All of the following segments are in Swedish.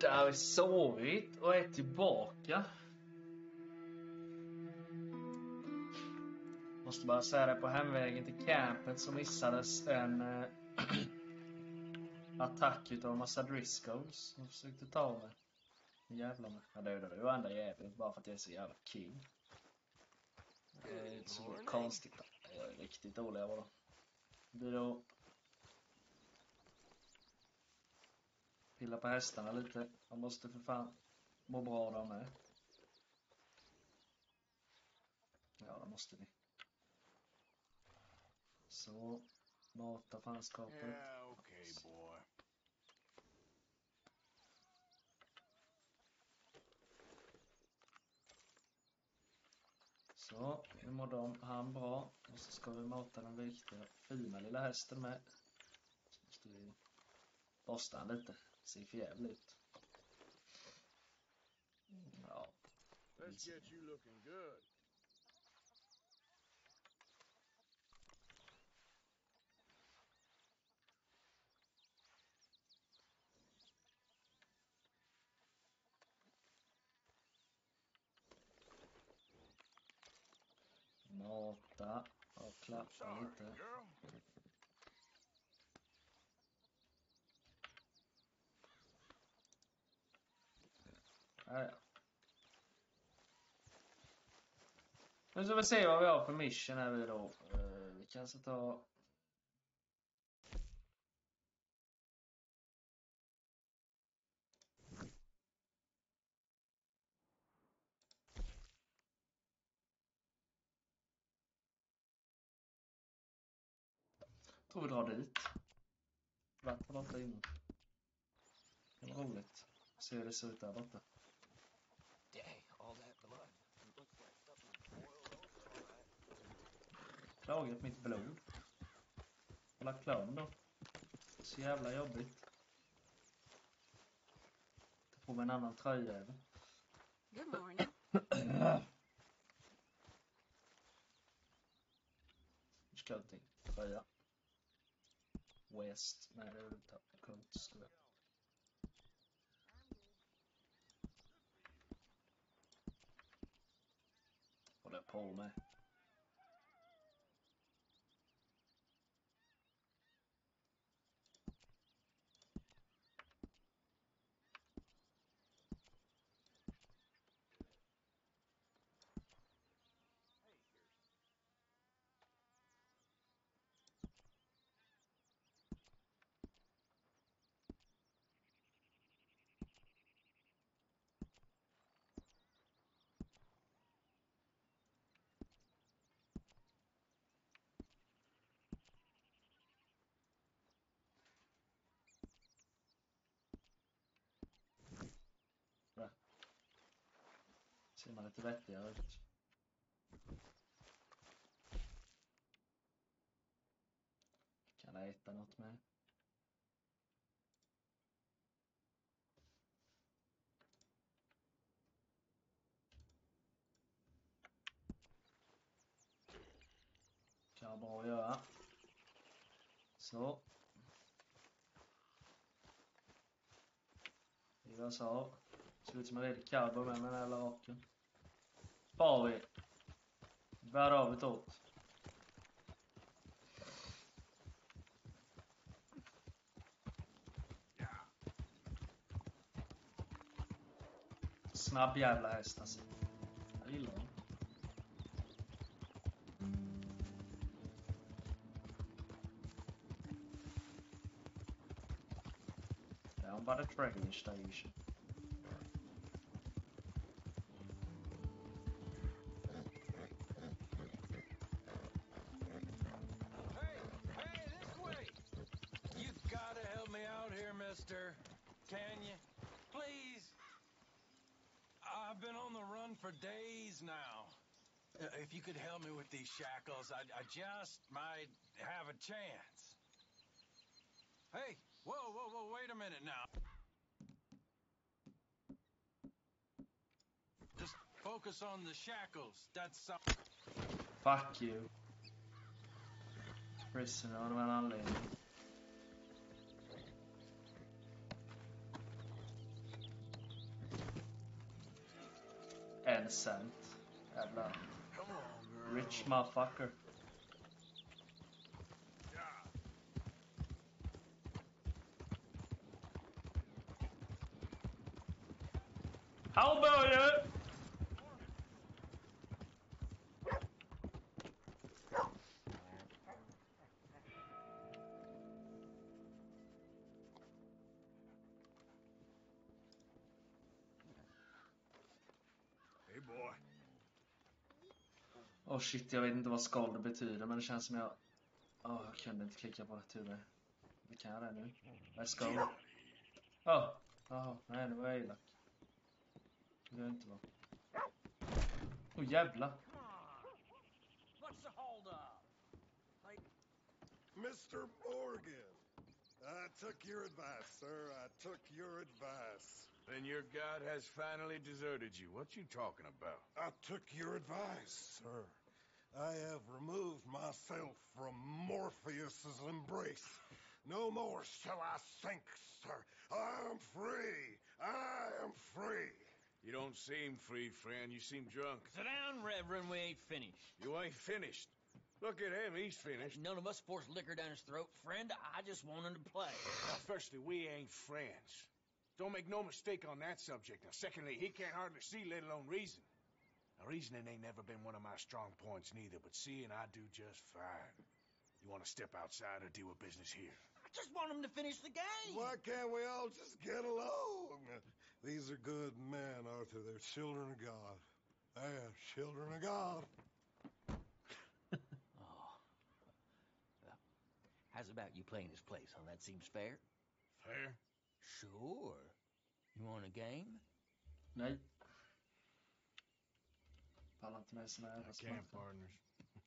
Där har vi sovit och är tillbaka. Måste bara säga det, på hemvägen till campet så missades en äh, attack utav en massa Driscolls. De försökte ta mig. Jävlar mig. Jag dödade ju varenda jävel bara för att jag är så jävla king. Det är inte så konstigt. Jag är riktigt dålig jag var då. Blir då pilla på hästarna lite. De måste för fan må bra de med. Ja, det måste vi. Så, mata fanskapet. Yeah, okay, boy. Så, nu mår de, han bra. Och så ska vi mata den viktiga, fina lilla hästen med. Så måste vi borsta han lite. Ser för jävligt ut. Ja, Let's get you looking good. mata och klappa lite. Ja, ja. Nu ska vi se vad vi har för mission här vi då. Eh, vi kan så ta... tror vi drar dit. Vart var inte innan. Det var roligt. Se hur det ser ut där borta. Klagat mitt blod. Kolla klön då. Så jävla jobbigt. Ta på mig en annan tröja även. Good morning. Scouting. Tröja. West. Nej, det är väl coat. Ska jag. paul Palmer Ser man lite vettigare ut. Kan äta något med. Kan vara bra att göra. Så. Rivas av. Ser ut som en redig cowboy med med den här laken. Spar vi. Ett åt. Snabb jävla häst alltså. Jag gillar dem. Down by the train station. you could help me with these shackles, I, I just might have a chance. Hey, whoa, whoa, whoa, wait a minute now. Just focus on the shackles. That's some. Fuck you. Prisoner on a en cent. Jävlar. Rich motherfucker. How about it? Oh shit, jag vet inte vad skold betyder men det känns som jag... Åh, jag kunde inte klicka på det tur det. Kan jag det nu? Vad är skold? Åh! Jaha, nej nu var jag elak. Det vill inte vara. Åh oh. What's the? Like, Mr. Morgan, I took your advice, sir. I took your advice. Then your god has finally deserted you. What you talking about? I took your advice, sir. I have removed myself from Morpheus's embrace. No more shall I sink, sir. I am free. I am free. You don't seem free, friend. You seem drunk. Sit down, Reverend. We ain't finished. You ain't finished. Look at him. He's finished. None of us forced liquor down his throat. Friend, I just want him to play. Now, firstly, we ain't friends. Don't make no mistake on that subject. Now, secondly, he can't hardly see, let alone reason. Now, reasoning ain't never been one of my strong points neither, but seeing I do just fine. You want to step outside or deal with business here? I just want him to finish the game. Why can't we all just get along? These are good men, Arthur. They're children of God. They're children of God. Oh. Well, how's about you playing his place, huh? That seems fair? Fair? Sure. You want a game? Nej. Pallar inte med såna I can't, partners.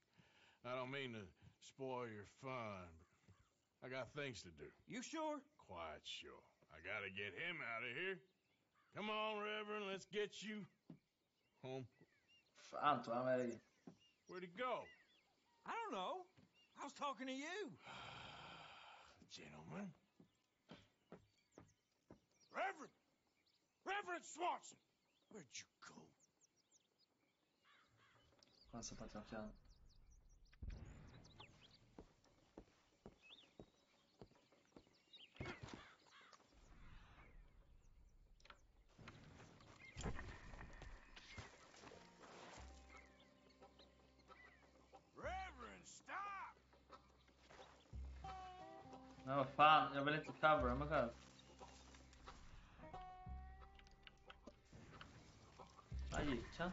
I don't mean to spoil your fun, but I got things to do. You sure? Quite sure. I gotta get him out of here. Come on, Reverend, let's get you home. Fan tog han vägen? Where'd he go? I don't know. I was talking to you. Gentlemen. Reverend! Reverend Swanson! Where'd you go? Reverend, stop! Men vad fan, jag vill inte covera mig själv. Där gick han.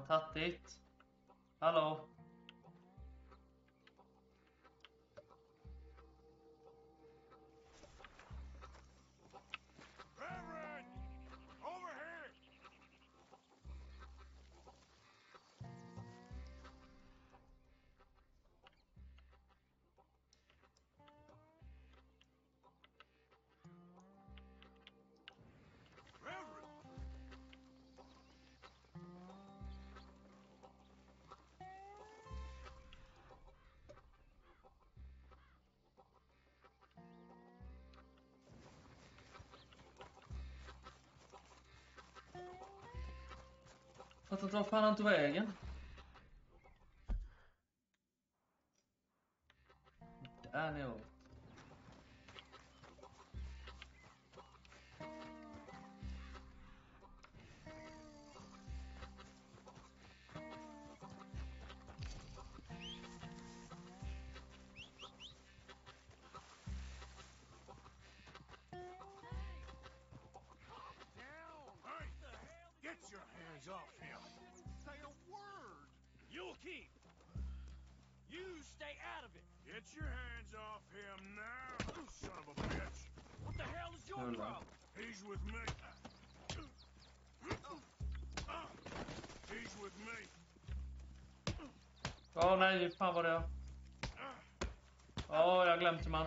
Vad var tattigt? Hallå? Fattar inte var fan han tog vägen. Där nere. With me. He's with me. Åh oh, nej, fan var det jag? Åh, oh, jag glömde man...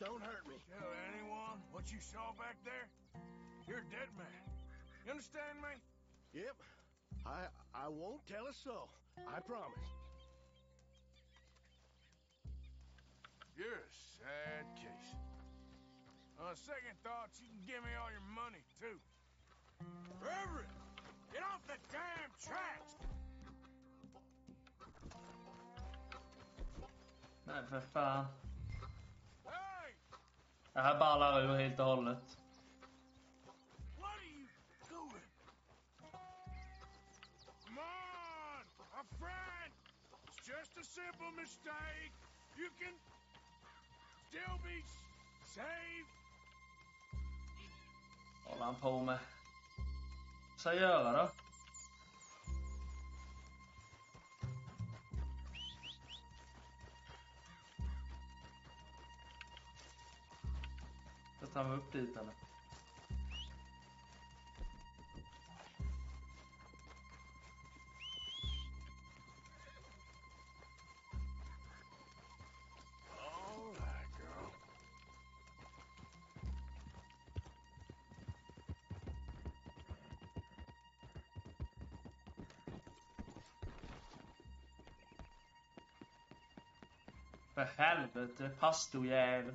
don't hurt me. Tell anyone what you saw back there? You're a dead man. You understand me? Yep. I I won't tell a soul. I promise. You're a sad case. On second thoughts, you can give me all your money, too. Reverend, get off the damn tracks! Nej för fan. Det här ballar ur helt och hållet. Just a simple mistake. You can still be saved. håller han på med? Vad ska jag göra då? Fast jag var mig upp dit eller? För helvete, pastorjävel.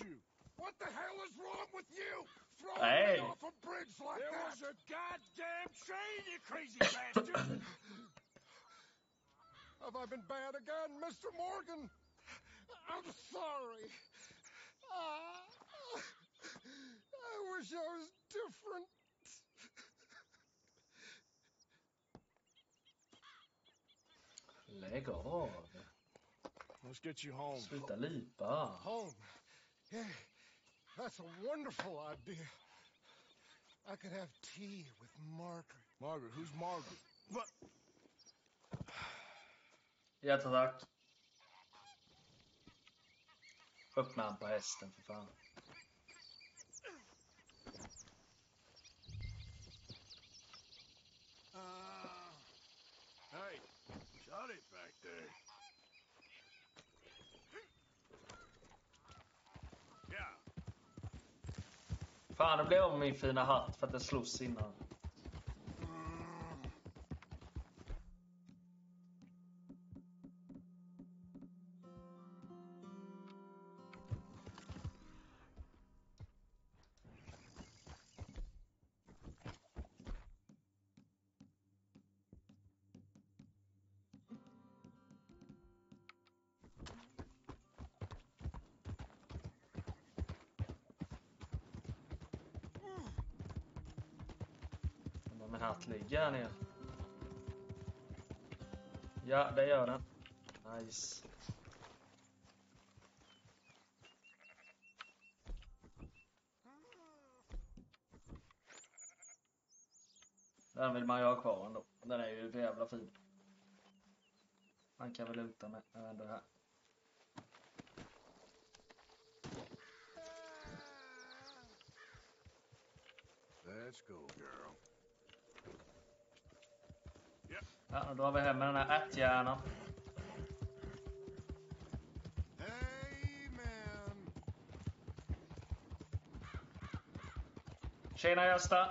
You? What the hell is wrong with you? Throwing Hey. me off a bridge like There that? was a goddamn train, you crazy bastard! Have I been bad again, Mr. Morgan? I'm sorry. Ah, I wish I was different. Lägg av. Let's get you home. Sluta lipa. Home. Yeah, that's a wonderful idea. I could have tea with Margaret. Margaret, who's Margaret? What? Jättetack. Öppna han på hästen för fan. Fan, det blev av med min fina hatt för att den slogs innan. Undrar ligger här ner? Ja, det gör den. Nice. Den vill man ju ha kvar ändå. Den är ju för jävla fin. Man kan väl luta med när jag ändå är här. let's go, girl. Ja, då drar vi hem med den här ärthjärnan. Tjena Gösta!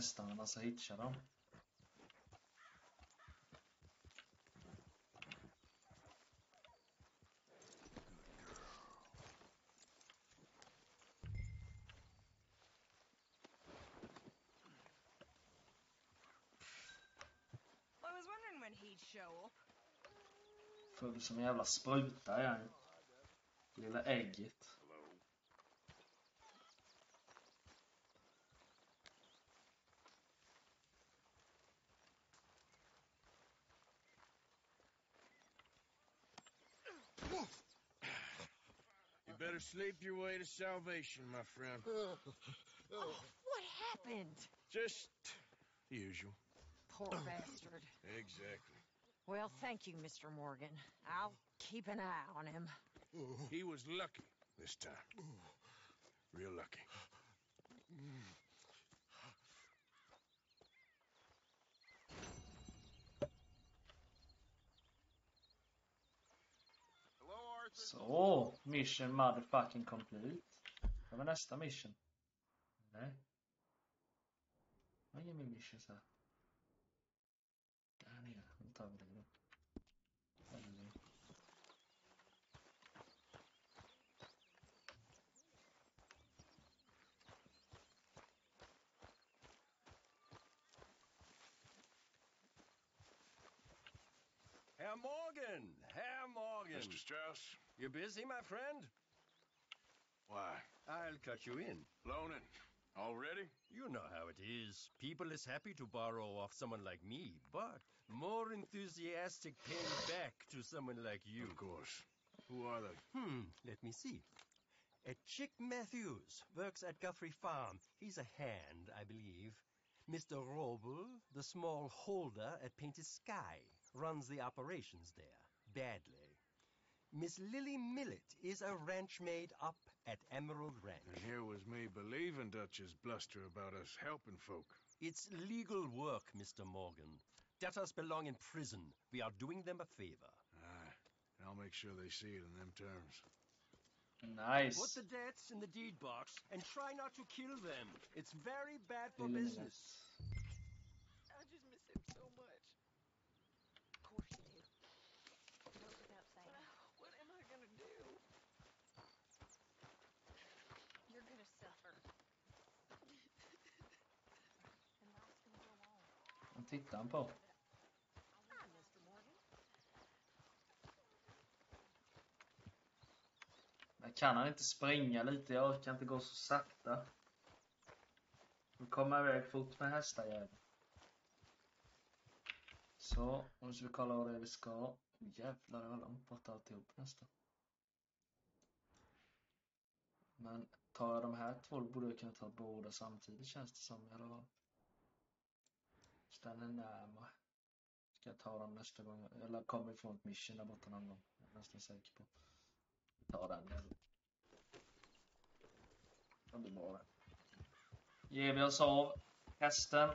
Hästarna, man ska hitcha dem. Full som en jävla spruta är han. Lilla ägget. Better sleep your way to salvation, my friend. Oh, what happened? Just the usual. Poor bastard. Exactly. Well, thank you, Mr. Morgan. I'll keep an eye on him. He was lucky this time. Oh. Real lucky. Mm. Så, mission motherfucking complete. Det var nästa mission. Nej. Vad är min mission så här. Där nere. Nu tar vi det då. Eller... Herr Morgan! Herr Morgan! Mr. Strauss, You busy, my friend? why? I'll cut you in. Loaning. Already? You know how it is. People is happy to borrow off someone like me, but more enthusiastic paying back to someone like you. Of course. Who are they? Hmm, let me see. A Chick Matthews works at Guthrie Farm. He's a hand, I believe. Mr. Roble, the small holder at Painted Sky, runs the operations there, badly. Miss Lily Millet is a ranch maid up at Emerald Ranch. And here was me believing Dutch's bluster about us helping folk. It's legal work, Mr. Morgan. Debtors belong in prison. We are doing them a favor. Aye. And I'll make sure they see it in them terms. Nice. Put the debts in the deed box and try not to kill them. It's very bad for Lily business. Tittar han på? Men kan han inte springa lite? Jag orkar inte gå så sakta. Vi kommer iväg fort med hästar. Så, nu ska vi kolla vad det är vi ska. Jävlar, det var långt bort alltihop nästan. Men tar jag de här två då borde jag kunna ta båda samtidigt känns det som i alla fall. Den är närmare. Ska jag ta den nästa gång? Eller kommer ifrån ett mission där borta någon gång. Jag är nästan säker på. Ta den Underbar. Blir bra. Ger vi oss av hästen.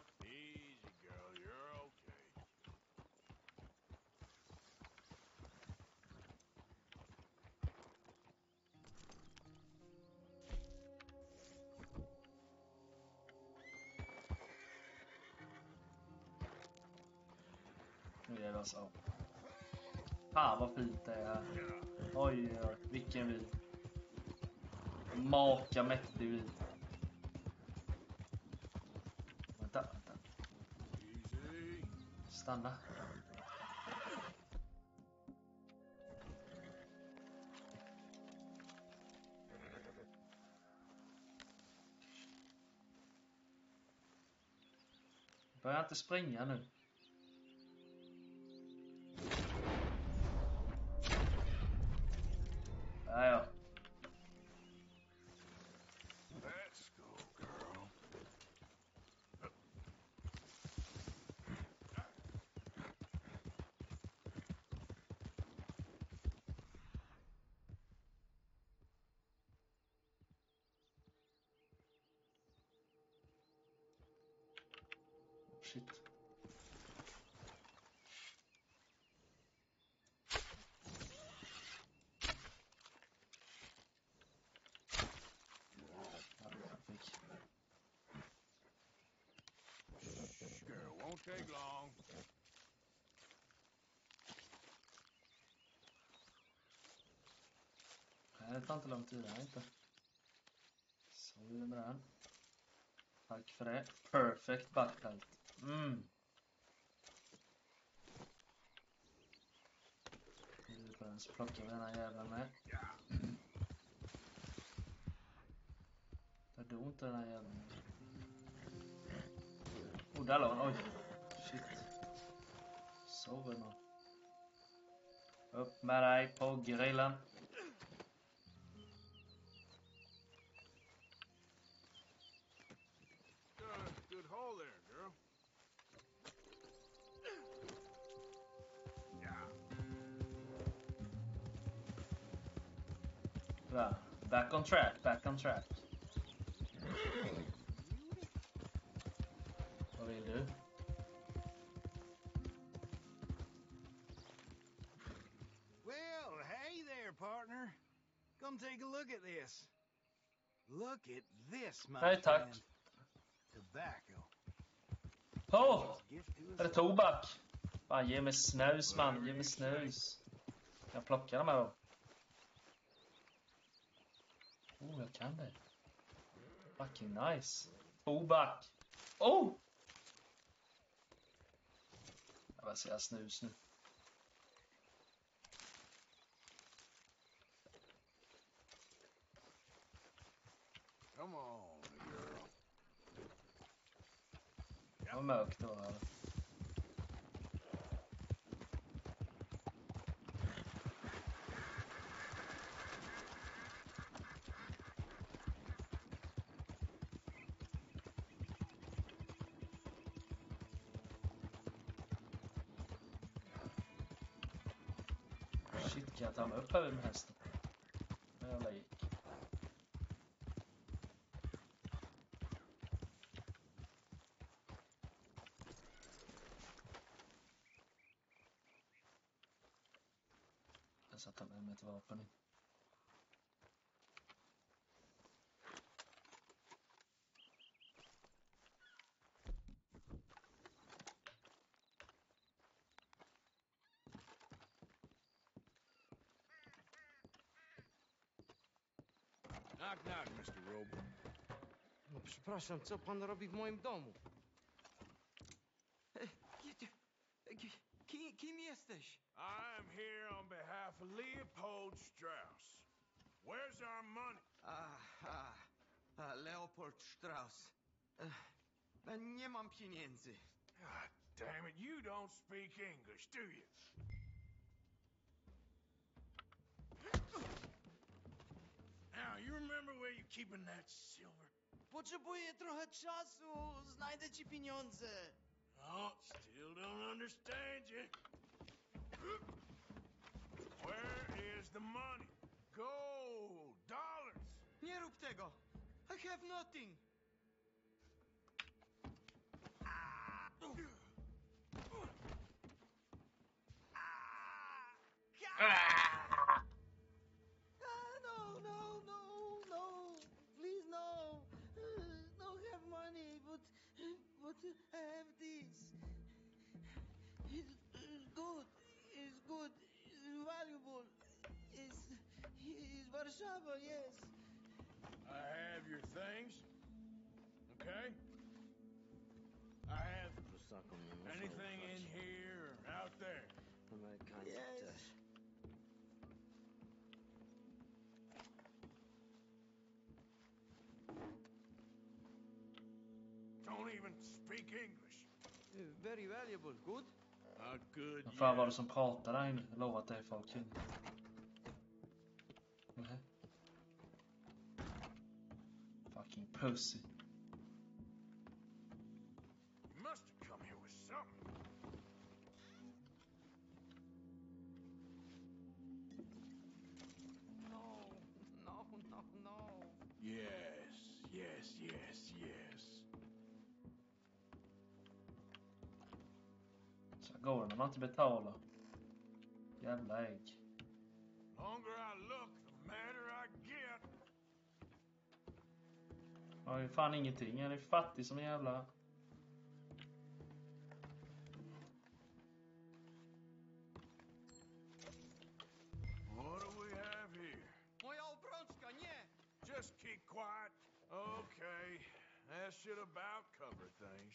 Nu alltså. Fan vad fint det är här. Oj, oj, oj. Vilken vy. Maka mäktig vy. Vänta, vänta. Stanna. Börja inte springa nu. Ja, ja. Let's go, girl. Shit. Ja, jag fick. Girl, won't take long. Nej, det tar inte lång tid det här inte. Så är det med den. Tack för det. Perfect backpelt. Mm. Nu på den så plockar vi den här jäveln med. Där dog inte den här jäveln. Oh, där låg den. Oj. Shit. Sover man? Upp med dig på grillen. Track, back on track. Vad vill du? Well, hey there, partner. Come take a look at this. Look at this, my tack. friend. Tobacco. Åh! Us Är det tobak? Fan, ge mig snus man, ge mig snus. Jag plocka de här då? Ooh, kann candle. Fucking nice. Oh, back. Oh! Aber sehr snusen. Come on, girl. Man märkte det. Kan jag med hästen? Den jävla gick. Jag satte med mig ett vapen in. Przepraszam, co pan robi w moim domu? Kim, kim, kim jesteś? I'm here on behalf of Leopold Strauss. Where's our money? A, a, a Leopold Strauss. Nie mam pieniędzy. God damn it, you don't speak English, do you? Now, you remember where you're keeping that silver? Potrzebuję trochę czasu. Znajdę ci pieniądze. Oh, still don't understand you. Where is the money? Gold, dollars. Nie rób tego. I have nothing. Ah, but I have this. It's, it's good. It's good. It's valuable. It's it's Warszawa, yes. I have your things. Okay? I have anything in here very valuable. Good. Not good Vad fan var det som pratade där inne? Jag lovar att det är folk inne. Nähä. Fucking pussy. Går när man inte betalar. Jävla ägg. Longer I look, the madder I get. Man har ju fan ingenting. Han är fattig som en jävla... What do we have here? Moja obrączka, nie! Just keep quiet. Okay, that should about cover things.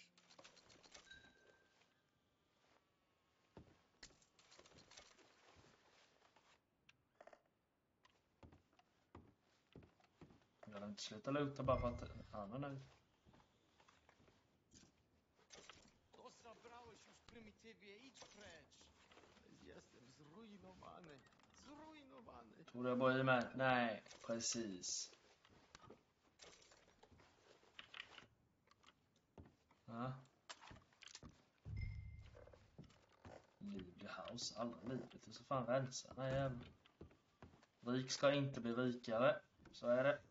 Inte sluta luta bara för att han är nöjd. To zabrałeś już prymitywie, idź precz! Jestem zrujnowany, zrujnowany. Tror du jag bryr mig? Nej, precis. Ja. Livlig house, aldrig livet. Du ska fan rensa den här jäveln. Rik ska inte bli rikare. Så är det.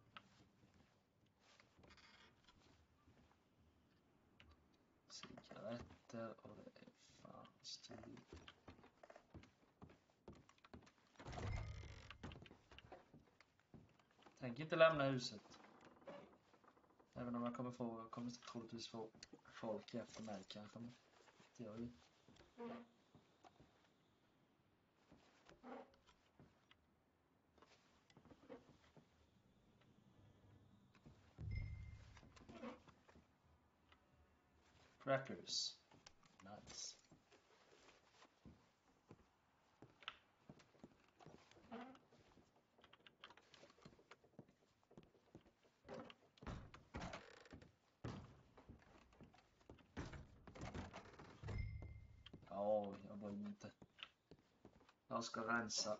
Cigaretter och det är fan. Tänk inte lämna huset. Även om jag kommer få, jag kommer troligtvis få folk efter mig kanske. Men det gör ju. Crackers. a oggi, ovviamente. La scadenza.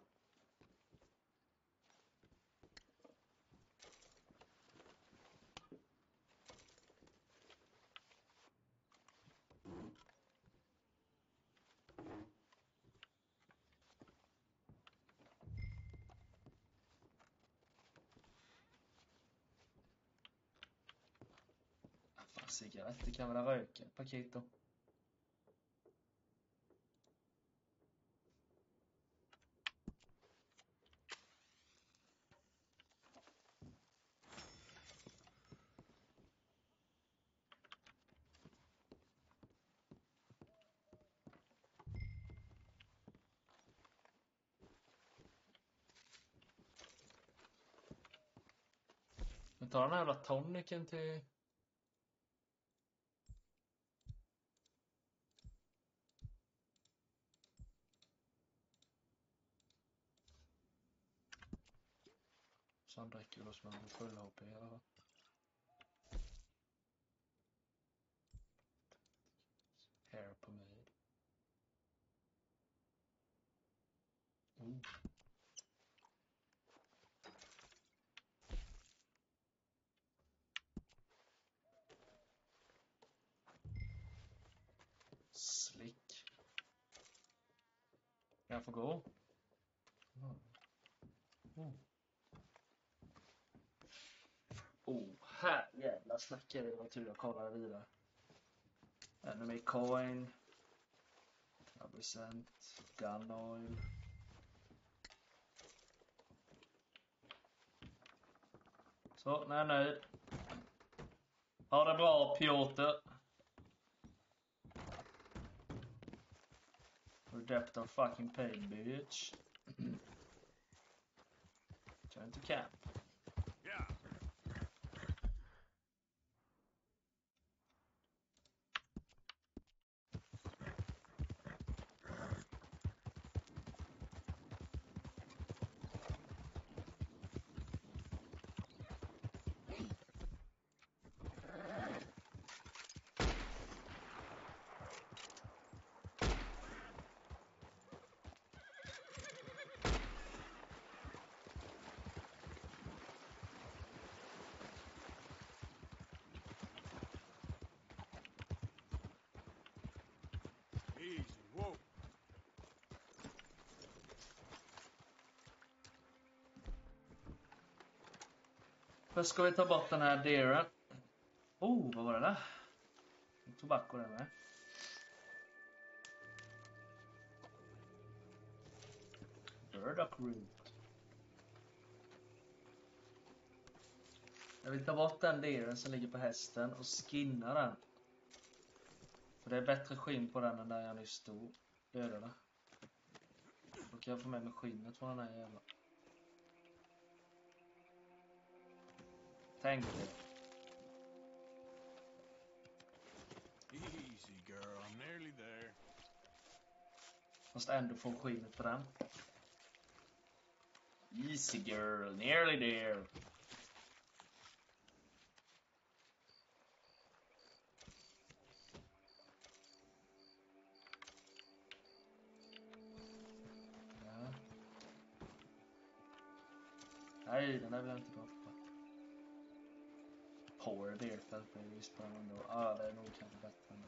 Farsi chiamare, ti chiama la vecchia, pacchetto. Ta den här jävla tonicen till... Så han dricker då som han blir full HP i alla fall. Hair pomade. Ooh. Go. Mm. Oh. Här jävlar snackar det. Var tur jag kollade vidare. Enemy coin. Absent. Gun oil. Så, nu är jag nöjd. Ha det bra Piotr. depth of fucking pain, bitch. Turn to cap. Först ska vi ta bort den här deeren. Oh, vad var det där? Tobacco där med. Burdock root. Jag vill ta bort den delen som ligger på hästen och skinna den. För det är bättre skinn på den än där jag nyss stod. Dödade. Då kan jag få med mig skinnet från den här jävla. Tänk det. Easy, girl. I'm nearly there. Måste ändå få skinnet på den. Easy girl, nearly there. Ja. Nej, den där vill jag inte droppa. på en fällt blir ändå. Ja, det är nog kanske bättre än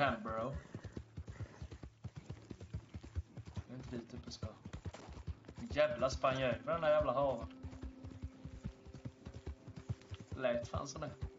Glider hem bro. Det är inte dit uppe ska. Jävla spanjör jag över den där jävla haven. Lät fan som det.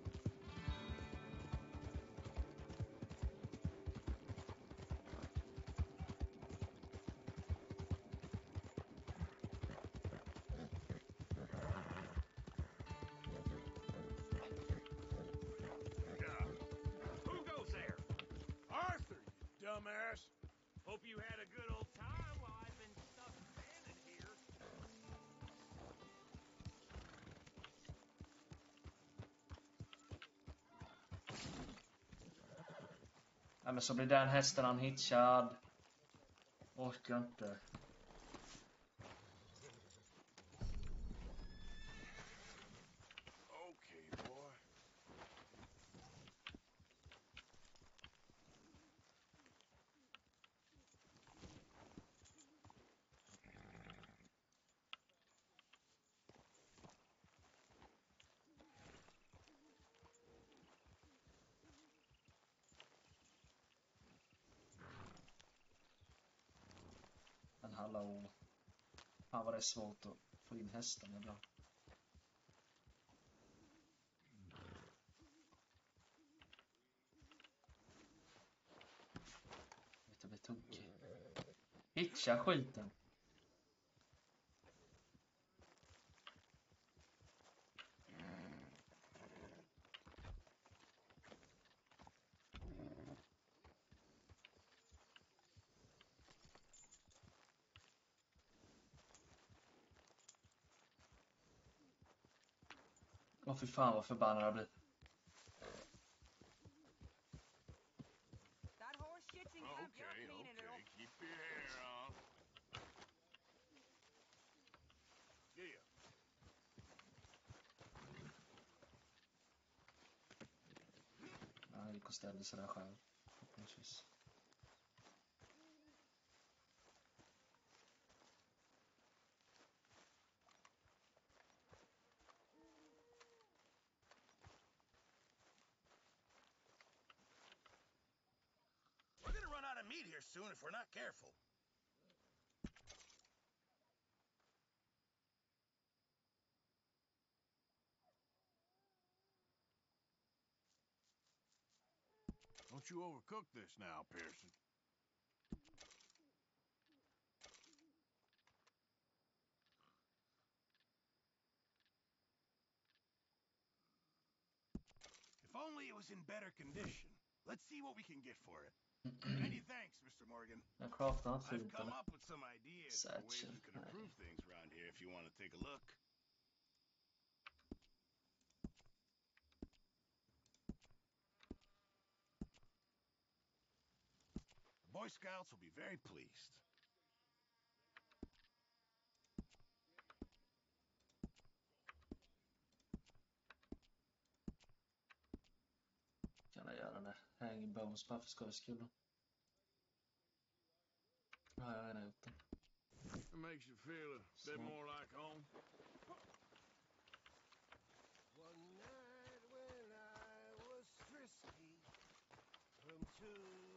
Men så blir den hästen han hitchad. Orkar inte. Okay, boy. Men hallå. Fan vad det är svårt att få in hästarna ibland. Vet du, blir tokig. Hitcha skiten. Fy fan vad förbannad jag blir. Okay, okay. up. Keep your hair on. Yeah. Han gick och ställde sig där själv. If we're not careful. Don't you overcook this now, Pearson. If only it was in better condition. Let's see what we can get for it. Many thanks, Mr. Morgan. Jag craftar inte I've come up with some ideas for ways Satchel. we can improve things around here if you want to take a look. The Boy Scouts will be very pleased. Hanging bones bara för skojs skull. Ja, jag har redan gjort det. It makes you feel a bit more like home. One night when I was frisky, from too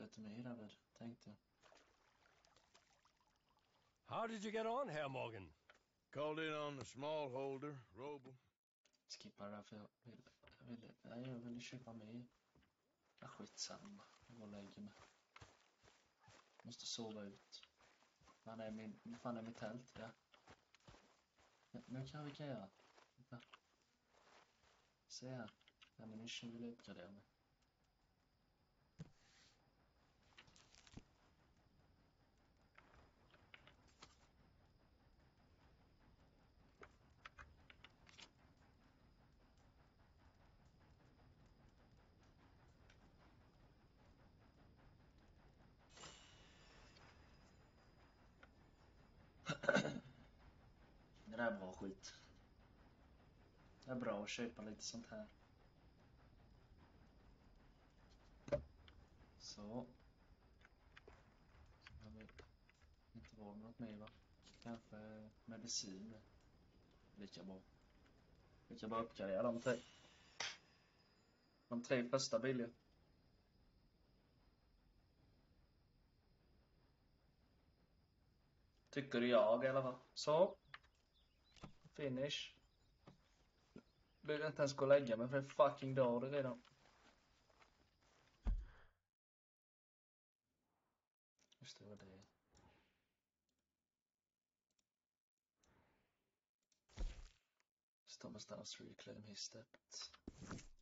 lite mer där tänkte jag. How did you get on, Herr Morgan? Called in on the small holder, Roble. Skippa det där för jag vill, jag ville, nej jag ville köpa mer. Ja, skitsamma. Jag går och lägger mig. Måste sova ut. Fan är min, fan är mitt tält? Ja. ja nu kan vi kan göra. Vänta. Se här. Ammunition vill jag uppgradera skit. Det är bra att köpa lite sånt här. Så. Jag vet inte vara det något mer va? Kanske medicin. Lika bra. Lika bra uppgradera de tre. Typ. De tre första billiga. Tycker jag i alla fall. Så. Finish. Vill inte ens gå och lägga mig för en fucking dag det redan. Just det, var det. Thomas Downs reclaim his stepped.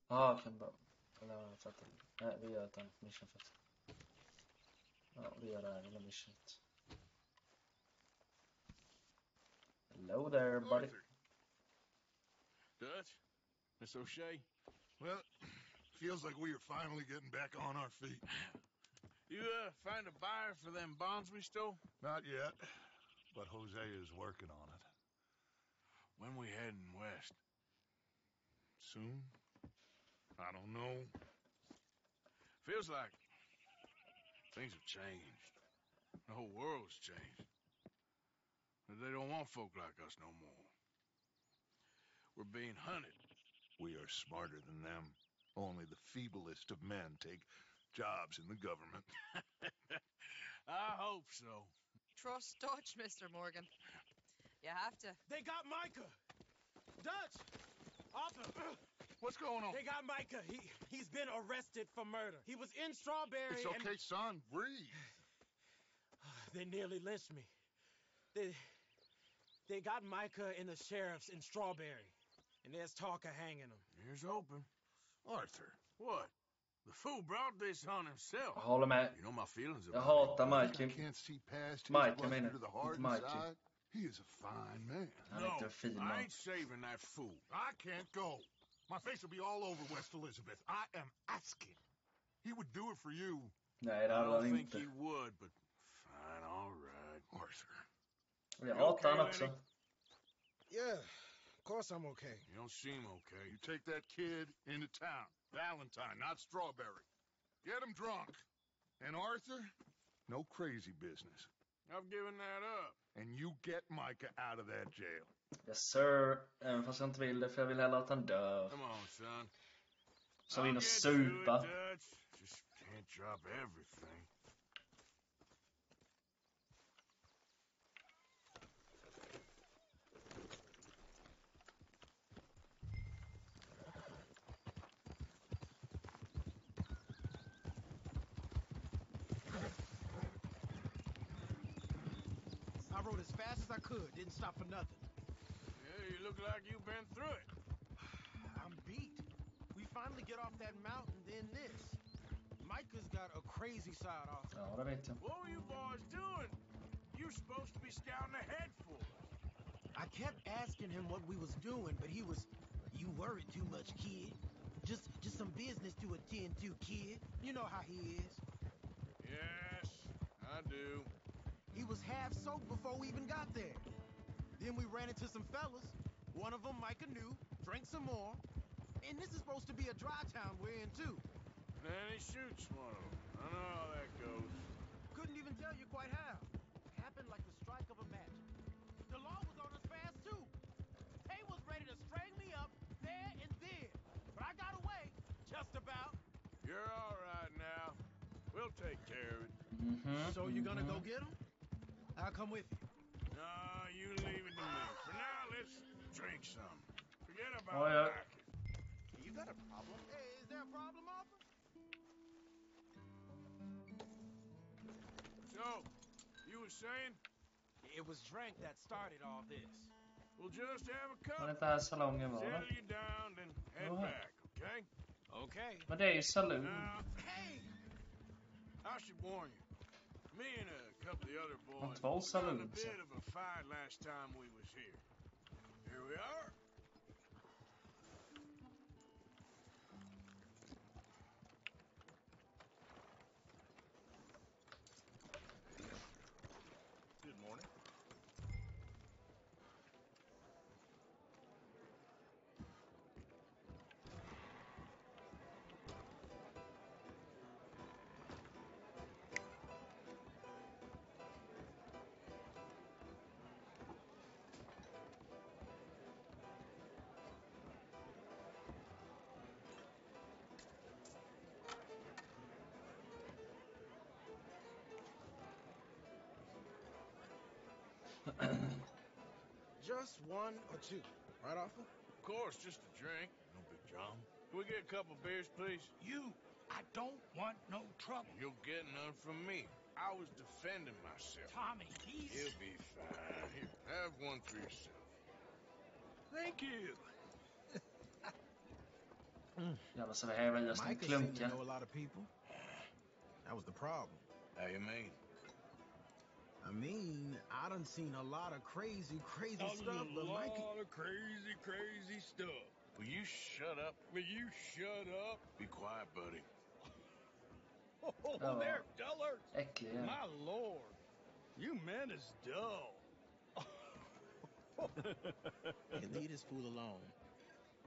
Ah, jag kan bara... Eller jag fattar. Nej, vi gör ett annat mission först. Ja, vi gör det här lilla missionet. Hello there, buddy. Arthur. Dutch? Miss O'Shea? Well, feels like we are finally getting back on our feet. You, uh, find a buyer for them bonds we stole? Not yet, but Jose is working on it. When we heading west? Soon? I don't know. Feels like things have changed. The whole world's changed. But They don't want folk like us no more. We're being hunted. We are smarter than them. Only the feeblest of men take jobs in the government. I hope so. Trust Dutch, Mr. Morgan. You have to. They got Micah! Dutch! Arthur! What's going on? They got Micah. He, he's been arrested for murder. He was in Strawberry It's and- okay, son. Breathe. They nearly lynched me. They, they got Micah and the sheriffs in Strawberry. And there's talk of hanging him. Here's open. Arthur. What? The fool brought this on himself. Jag håller med. You know my feelings Jag about hatar I can't see past his Mike, I bluster mean, to the it's hard Mikey. inside. He is a fine man. Han är No, inte en fin I ain't saving that fool. I can't go. My face will be all over West Elizabeth. I am asking. He would do it for you. Nej, det I don't think he would, but Och jag hatar han också. Yeah, of course I'm okay. You don't seem okay. You take that kid into town. Valentine, not Strawberry. Get him drunk. And Arthur, no crazy business. I've given that up. And you get Micah out of that jail. Yes sir. Även fast jag inte vill det för jag vill hellre att han dör. Come on, son. Så in I'll och get to it, supa. Just can't drop everything. I rode as fast as I could, didn't stop for nothing. Yeah, you look like you've been through it. I'm beat. We finally get off that mountain, then this. Micah's got a crazy side off. Ja, det vet jag. What were you boys doing? You're supposed to be scouting ahead for us. I kept asking him what we was doing, but he was, you worry too much, kid. Just, just some business to attend to, kid. You know how he is. Yes, I do. He was half soaked before we even got there. Then we ran into some fellas. One of them Micah knew, drank some more. And this is supposed to be a dry town we're in, too. Then he shoots one of them. I know how that goes. Couldn't even tell you quite how. Happened like the strike of a match. The law was on us fast, too. Tay was ready to string me up there and then. But I got away, just about. You're all right now. We'll take care of it. Mhm. So you gonna go mhm. get him? I'll come with you. No, you leave it to me. For now, let's drink some. Forget about Oh, yeah. Marcus. You got a problem? Hey, is there a problem, Arthur? So, you were saying? It was drink that started all this. We'll just have a Var det cup. inte här salongen var? Settle you down, then head What? back, okay? Okay. Men det är ju saloon. Now, Hey! I should warn you. Me and a of the other två got in a bit of a fight last time we was here. Here we are. Just one or two, right, Arthur? Of course, just a drink. No big John. Can we get a couple beers, please? You, I don't want no trouble. You'll get none from me. I was defending myself. Tommy, he's... He'll be fine. Here, have one for yourself. Thank you. Jävlar så det häver i oss en Micah seemed to klunka. know a lot of people. That was the problem. How you mean? I mean, I done seen a lot of crazy, crazy A stuff, but Micah... lot of crazy, crazy stuff. Will you shut up? Will you shut up? Be quiet, buddy. Oh, Oh. there, dullard. Äcklig igen. My lord. You men is dull. Hey, leave this fool alone.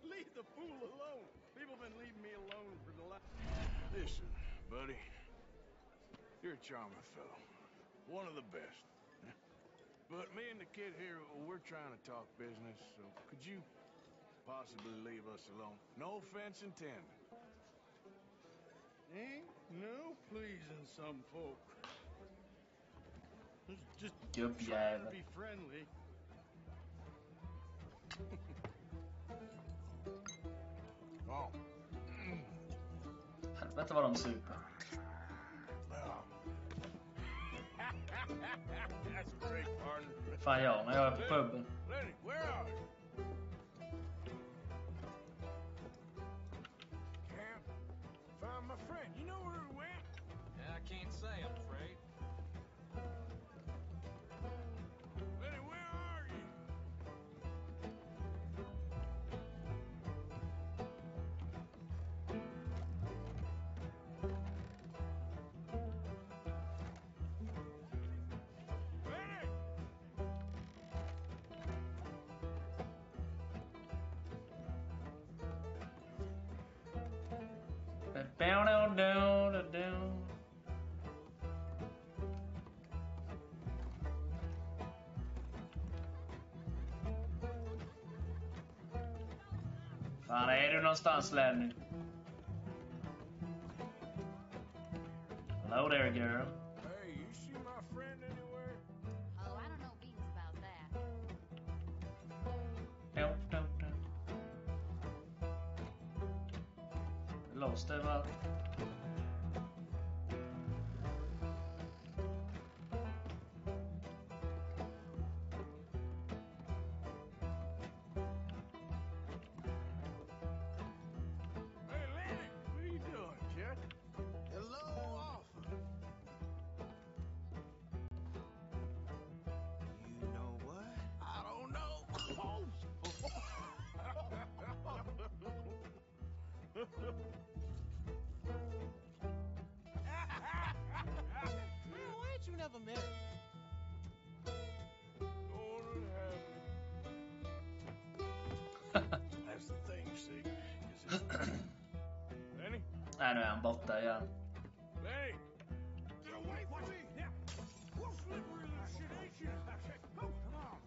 Leave the fool alone. People been leaving me alone for the last... Listen, buddy. You're a charming fellow. One of the best. But me and the kid here, we're trying to talk business, so could you possibly leave us alone? No offense intended. Ain't no pleasing some folk. Just, just trying to Gubbjävel. be friendly. Oh, Helvete vad de super. That's great, partner. Fan jag när jag är på puben. Lenny, where are you? Down, down, down, down. Fan är du någonstans Lenny? Hello there girl. Hey, you see my friend anywhere? Oh, I don't know beans about that. Down, down, down. Lost överallt. Nej, nu är han borta igen. Lenny! Get away from me! Yeah. We're slippery this shit, ain't you? Come on.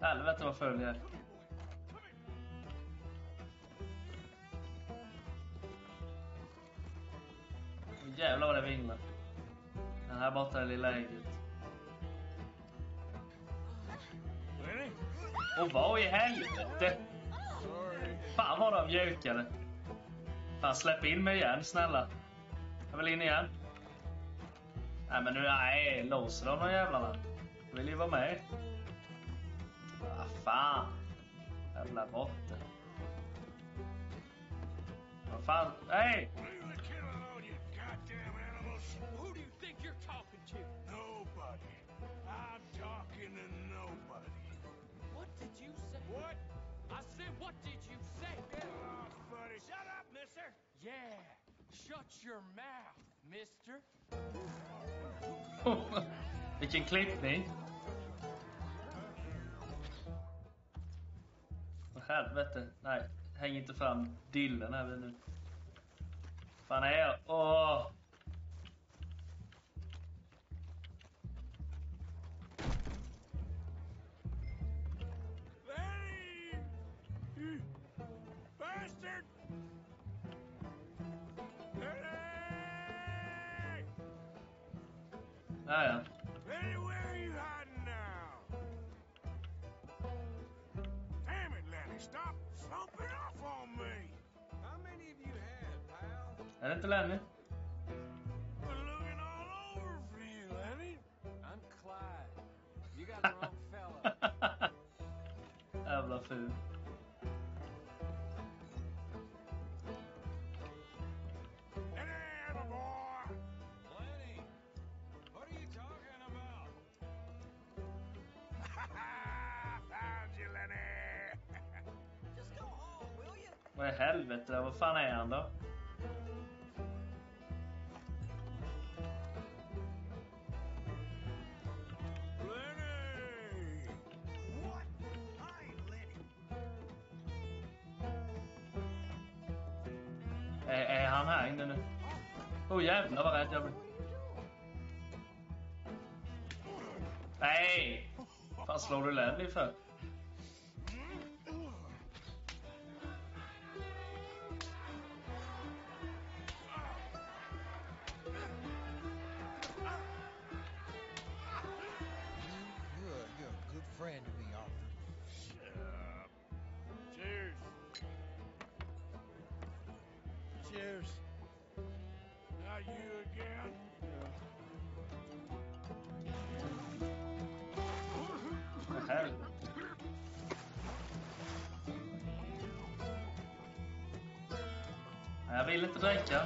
Helvete vad full jag är. Jävlar vad det vinglar. Den här borta är lilla ägget. Och vad i helvete? Fan vad de mjukade. Fan släpp in mig igen snälla. Jag vill in igen. Nej men nu, nej, låser de de jävlarna? Jag vill ju vara med. Ah, vad fan. Jävla råttor. Vad fan, nej! Vilken klippning. Åh helvete. Nej, häng inte fram dillen här nu. Fan är jag? Åh! Ja, ja. Lenny, where are you hiding now? Damn it, Lenny, stop slumping off on me. How many of you had, pal? Är det inte Lenny? We're looking all over for you, Lenny. I'm Clyde. You got the wrong fella. Jävla ful. Lenny, Vad i helvete? Vad fan är han då? Är, är han här inne nu? Åh oh, jävlar vad rädd jag blev. Nej! fan slår du Lenny för? Jag vill inte dricka.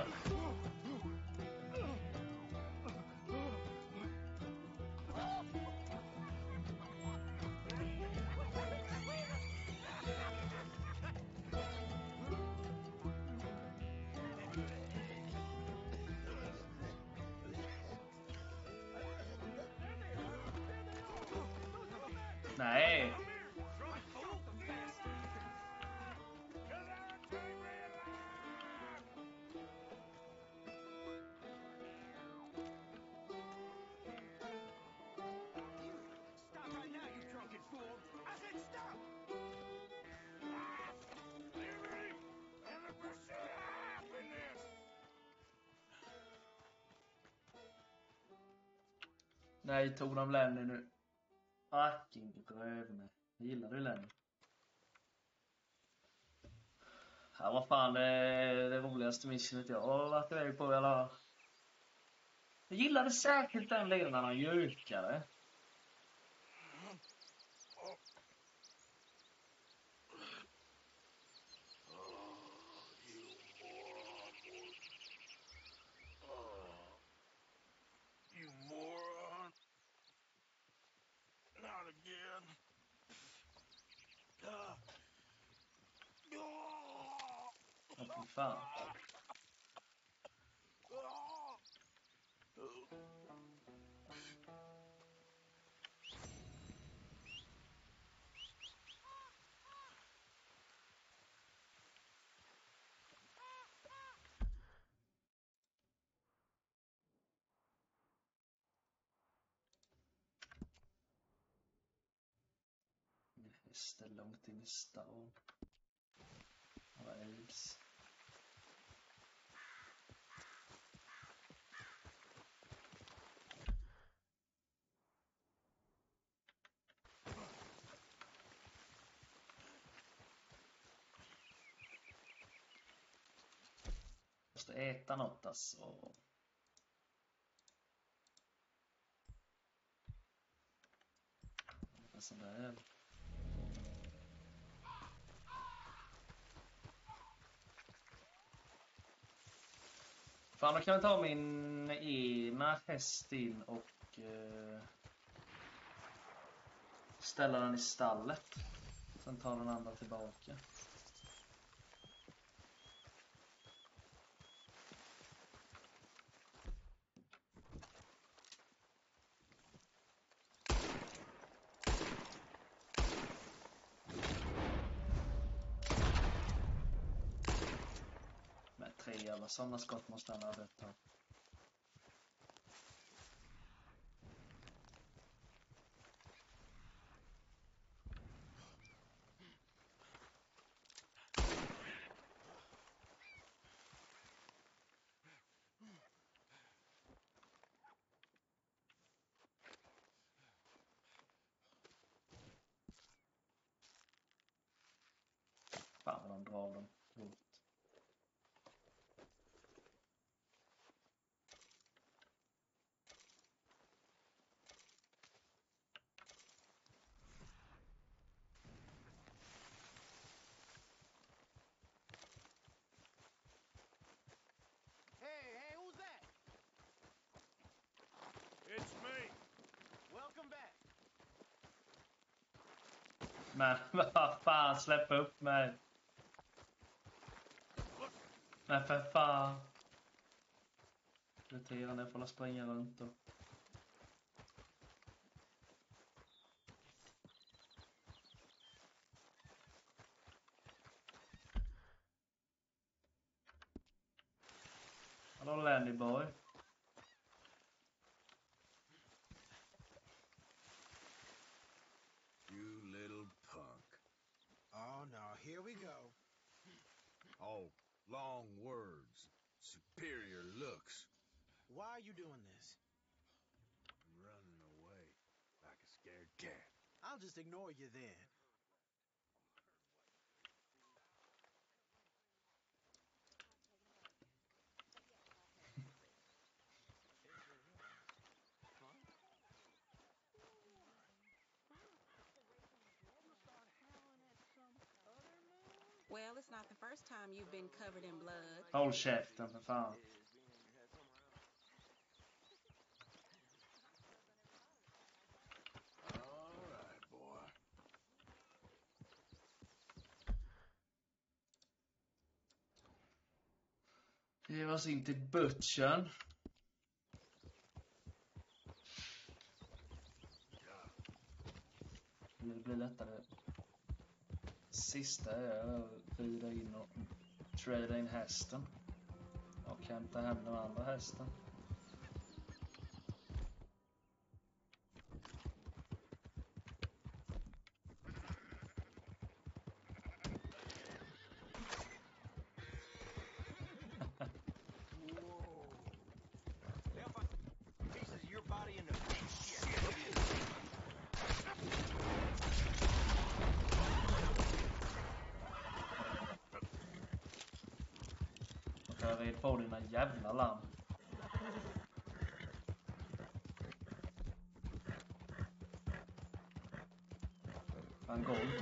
Nej. Nej, tog de Lenny nu? Fucking grövne. Gillar du Lenny? Ja, vad fan det, det roligaste missionet jag har varit iväg på i alla fall. Jag gillade särskilt den delen när han jukade. Min häst långt in i stan. Har aids. Måste äta något alltså. En sån där. Fan, då kan jag ta min ena häst in och eh, ställa den i stallet. Sen tar den andra tillbaka. Med tre jävla sådana skott måste han ha dött av. Fan vad de drar dem bort. Hey, hey, who's that? It's me. Welcome back. Men vad fan, släpp upp mig. Men för fan. Irriterande, jag får springa runt då. Hallå Lenny you doing this? Running away like a scared cat. I'll just ignore you then. Well, it's not the first time you've been covered in blood. Håll käften för fan. Alltså oss in till butchern. Det blir lättare. Sista är att Vrida in och trada in hästen. Och hämta hem den andra hästen. They'll find pieces of your body in the pit shit. Jag red på dina jävla lamm.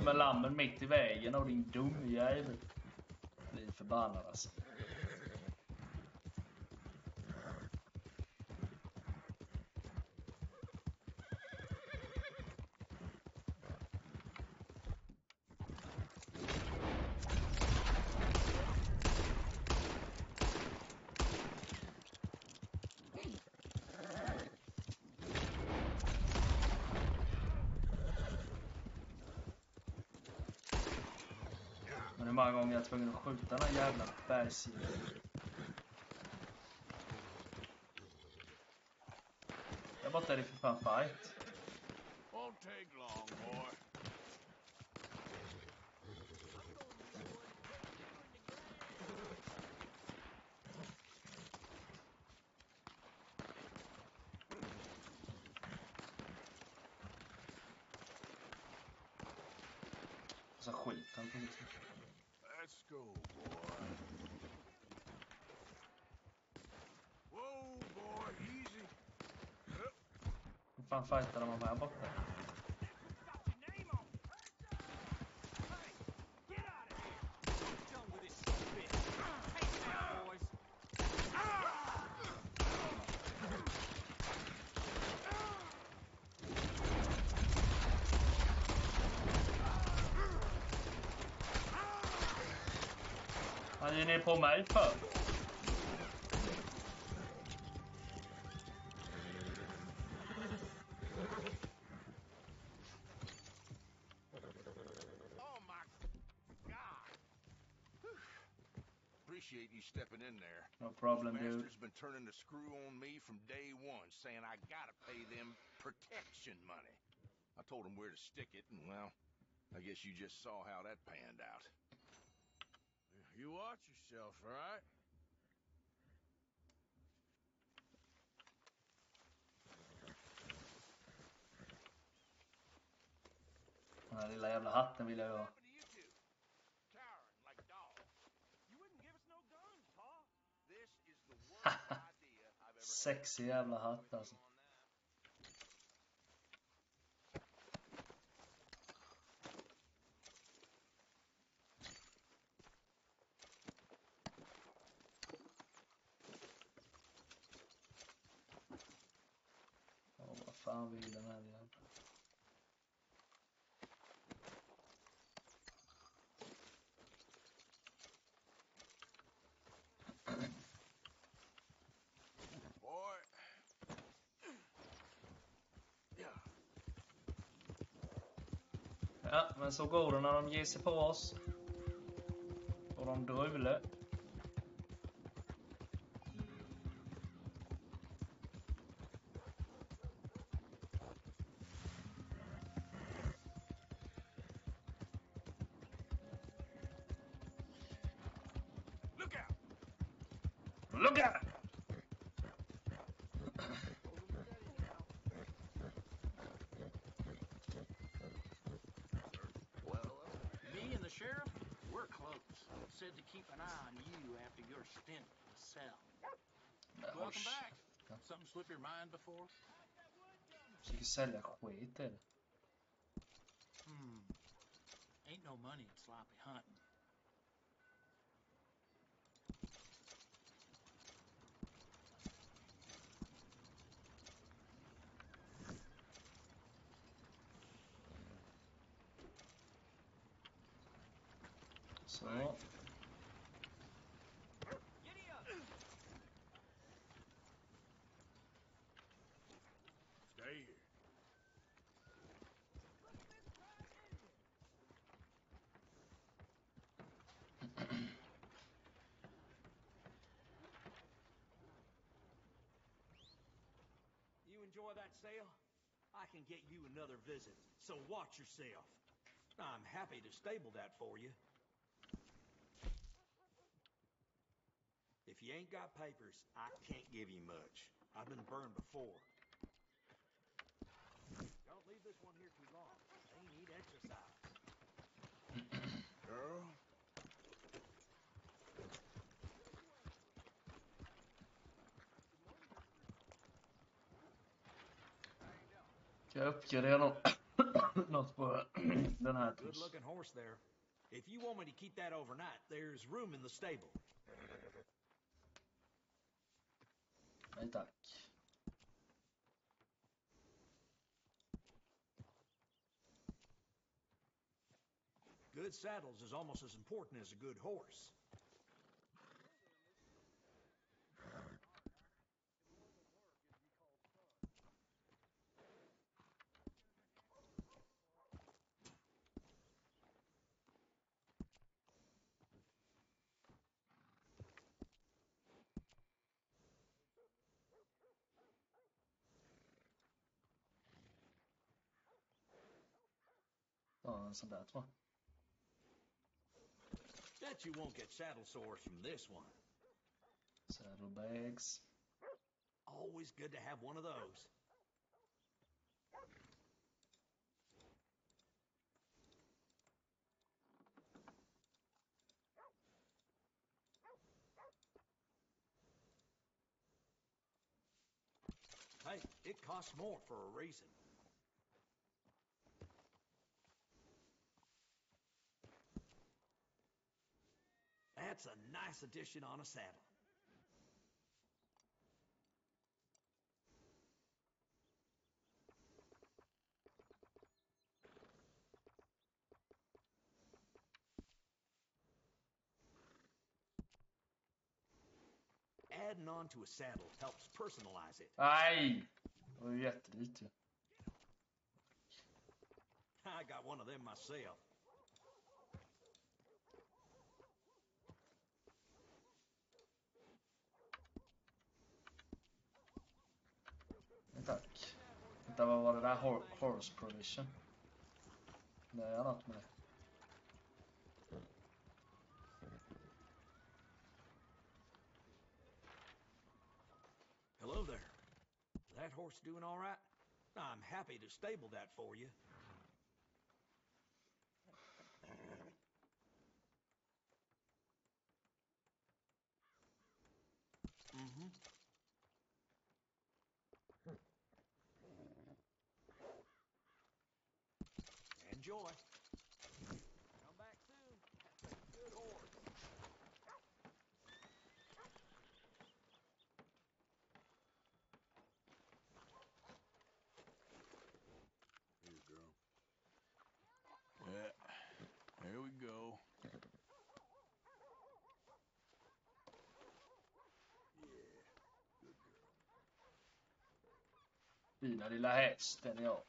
Med lammen mitt i vägen och din dumjävel. Bli förbannad alltså. Jag är tvungen att skjuta den här jävla bergsiden? Jag borta är det för fan fight. Won't take long, boy. Så skit han på liksom. Let's go, boy. Whoa, boy, easy. Hur fan fightar de här borta? Ger ner på mig för. Oh, my God. Appreciate you stepping in there. No problem, Those dude. bastards been turning the screw on me from day one, saying I gotta pay them protection money. I told them where to stick it, and well, I guess you just saw how that panned out. You watch yourself, all right? Den här lilla jävla hatten vill jag ju ha. Cowering like dogs. You fan vill den här? Boy. Ja, men så går det när de ger sig på oss. Och de drule. Slip your mind before? Sälja skit är det. Hmm. Ain't no money in sloppy hunting. Så. Stay here. You enjoy that sale? I can get you another visit, so watch yourself. I'm happy to stable that for you. If you ain't got papers, I can't give you much. I've been burned before. Don't leave this one here too long. They need exercise. Girl. Ska jag något, något på den här Good looking horse there. If you want me to keep that overnight, there's room in the stable. Nej tack. Good saddles is almost as important as a good horse. Ja, en sån där. Bet you won't get saddle sores from this one. Saddlebags. Always good to have one of those. Hey, it costs more for a reason. That's a nice addition on a saddle. Adding on to a saddle helps personalize it. Nej! Det var ju. I got one of them myself. Nej tack. Vänta, vad var det där? Hor horse provision? Det är något med det. Hello there. That horse doing all right? I'm happy to stable that for you. Enjoy. Come back soon. Good horse. Here you go. Yeah, there we go. Fina lilla hästen, ja.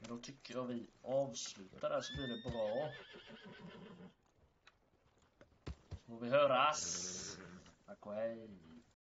Men då tycker jag vi avslutar där så blir det bra. Så får vi höras. Tack och hej.